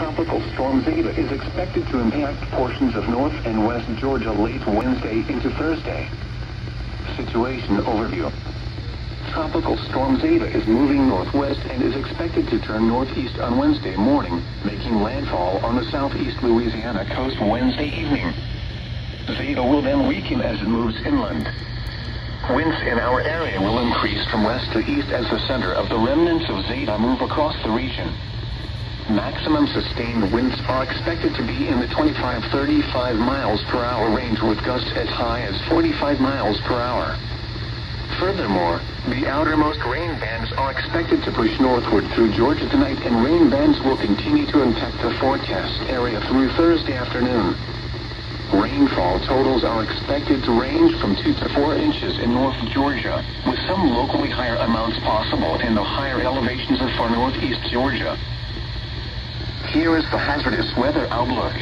Tropical Storm Zeta is expected to impact portions of north and west Georgia late Wednesday into Thursday. Situation overview. Tropical Storm Zeta is moving northwest and is expected to turn northeast on Wednesday morning, making landfall on the southeast Louisiana coast Wednesday evening. Zeta will then weaken as it moves inland. Winds in our area will increase from west to east as the center of the remnants of Zeta move across the region. Maximum sustained winds are expected to be in the 25-35 miles per hour range with gusts as high as 45 miles per hour. Furthermore, the outermost rain bands are expected to push northward through Georgia tonight and rain bands will continue to impact the forecast area through Thursday afternoon. Rainfall totals are expected to range from 2 to 4 inches in North Georgia, with some locally higher amounts possible in the higher elevations of far northeast Georgia. Here is the hazardous weather outlook.